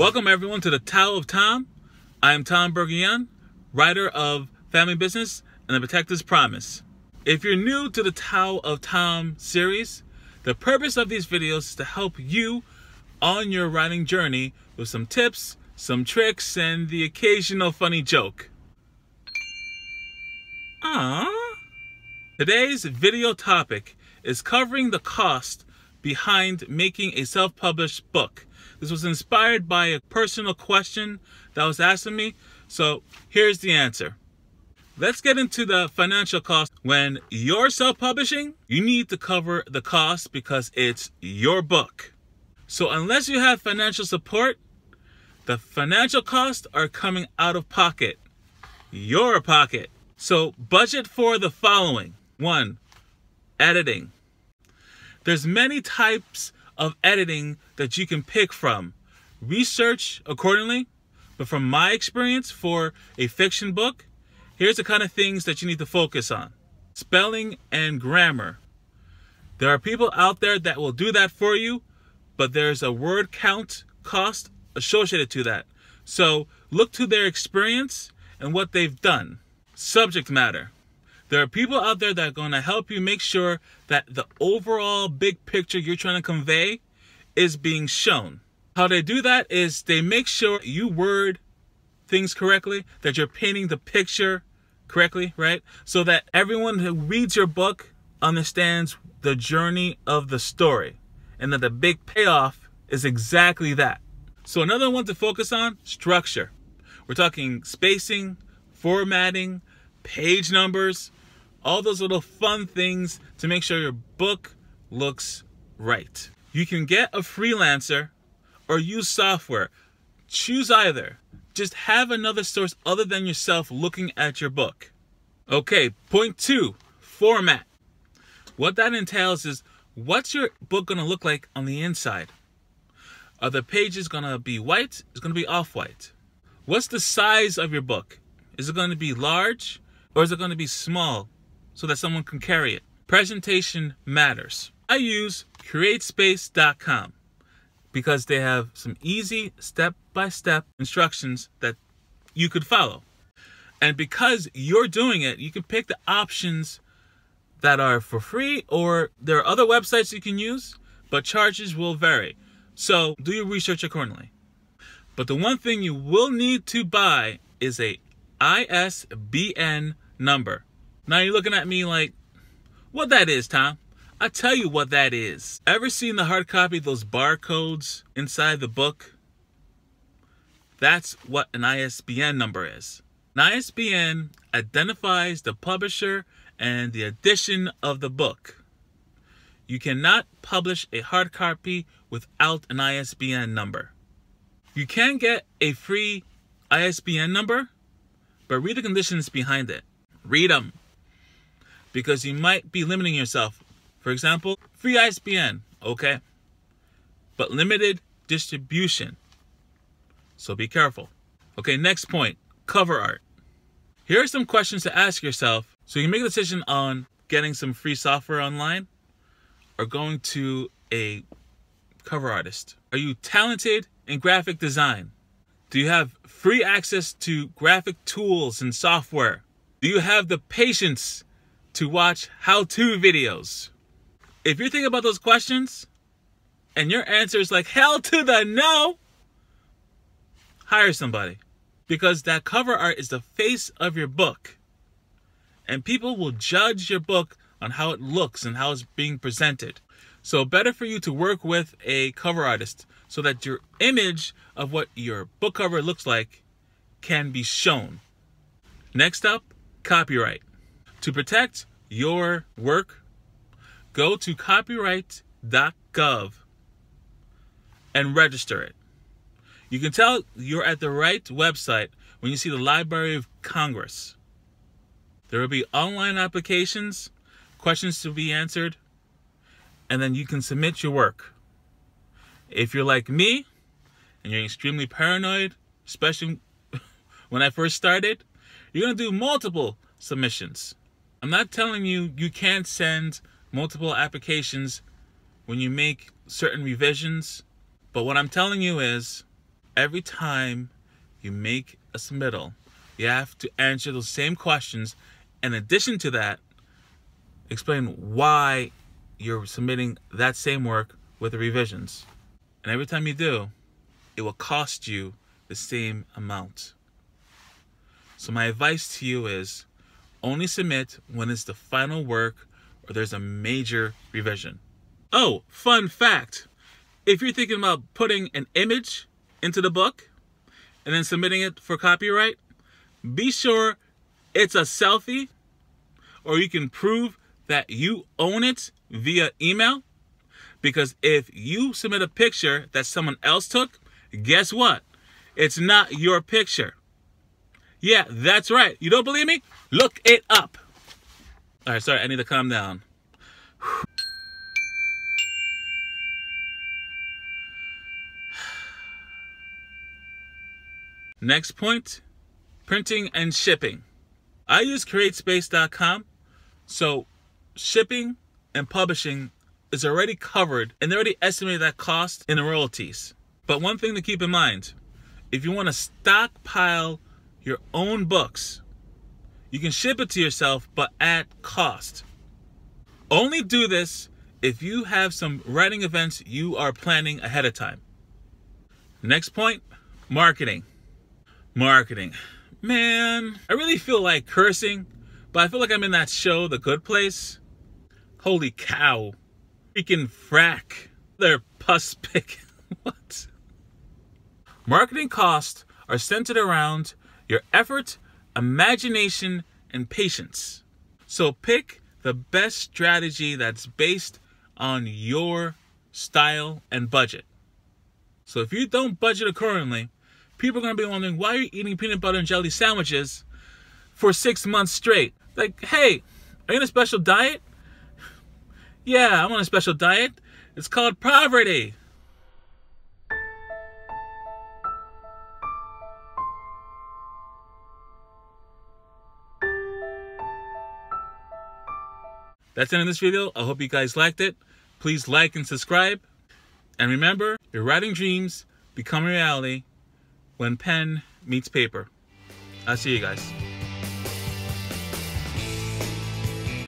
Welcome everyone to the Tao of Tom. I am Tom Bourguillon, writer of Family Business and The Protector's Promise. If you're new to the Tao of Tom series, the purpose of these videos is to help you on your writing journey with some tips, some tricks, and the occasional funny joke. Aww. Today's video topic is covering the cost behind making a self-published book. This was inspired by a personal question that was asked of me, so here's the answer. Let's get into the financial cost. When you're self-publishing, you need to cover the cost because it's your book. So unless you have financial support, the financial costs are coming out of pocket, your pocket. So budget for the following. One, editing. There's many types of editing that you can pick from. Research accordingly, but from my experience for a fiction book, here's the kind of things that you need to focus on. Spelling and grammar. There are people out there that will do that for you, but there's a word count cost associated to that. So look to their experience and what they've done. Subject matter. There are people out there that are going to help you make sure that the overall big picture you're trying to convey is being shown. How they do that is they make sure you word things correctly, that you're painting the picture correctly, right? So that everyone who reads your book understands the journey of the story and that the big payoff is exactly that. So another one to focus on, structure. We're talking spacing, formatting, page numbers, all those little fun things to make sure your book looks right. You can get a freelancer or use software. Choose either. Just have another source other than yourself looking at your book. Okay, point two, format. What that entails is what's your book to look like on the inside? Are the pages to be white? It's to be off-white. What's the size of your book? Is it to be large or is it to be small so that someone can carry it. Presentation matters. I use createspace.com because they have some easy step-by-step instructions that you could follow. And because you're doing it, you can pick the options that are for free or there are other websites you can use, but charges will vary. So do your research accordingly. But the one thing you will need to buy is a ISBN number. Now you're looking at me like, what that is, Tom? I tell you what that is. Ever seen the hard copy, those barcodes inside the book? That's what an ISBN number is. An ISBN identifies the publisher and the edition of the book. You cannot publish a hard copy without an ISBN number. You can get a free ISBN number, but read the conditions behind it. Read them because you might be limiting yourself. For example, free ISBN, okay? But limited distribution. So be careful. Okay, next point cover art. Here are some questions to ask yourself so you can make a decision on getting some free software online or going to a cover artist. Are you talented in graphic design? Do you have free access to graphic tools and software? Do you have the patience to watch how-to videos. If you're thinking about those questions and your answer is like hell to the no, hire somebody because that cover art is the face of your book. And people will judge your book on how it looks and how it's being presented. So better for you to work with a cover artist so that your image of what your book cover looks like can be shown. Next up, copyright. To protect your work, go to copyright.gov and register it. You can tell you're at the right website when you see the Library of Congress. There will be online applications, questions to be answered, and then you can submit your work. If you're like me and you're extremely paranoid, especially when I first started, you're going to do multiple submissions. I'm not telling you you can't send multiple applications when you make certain revisions, but what I'm telling you is every time you make a submittal, you have to answer those same questions. In addition to that, explain why you're submitting that same work with the revisions. And every time you do, it will cost you the same amount. So my advice to you is only submit when it's the final work or there's a major revision. Oh, fun fact. If you're thinking about putting an image into the book and then submitting it for copyright, be sure it's a selfie or you can prove that you own it via email. Because if you submit a picture that someone else took, guess what? It's not your picture. Yeah, that's right. You don't believe me? Look it up. All right, sorry, I need to calm down. Next point printing and shipping. I use createspace.com, so shipping and publishing is already covered and they already estimated that cost in the royalties. But one thing to keep in mind if you want to stockpile your own books, you can ship it to yourself, but at cost. Only do this if you have some writing events you are planning ahead of time. Next point marketing. Marketing. Man, I really feel like cursing, but I feel like I'm in that show, The Good Place. Holy cow. Freaking frack. They're puss pick. what? Marketing costs are centered around your effort, imagination, and patience. So pick the best strategy that's based on your style and budget. So if you don't budget accordingly, people are going to be wondering why are you eating peanut butter and jelly sandwiches for six months straight? Like, hey, are you on a special diet? Yeah, I'm on a special diet. It's called poverty. That's the end of this video. I hope you guys liked it. Please like and subscribe. And remember, your writing dreams become reality when pen meets paper. I'll see you guys.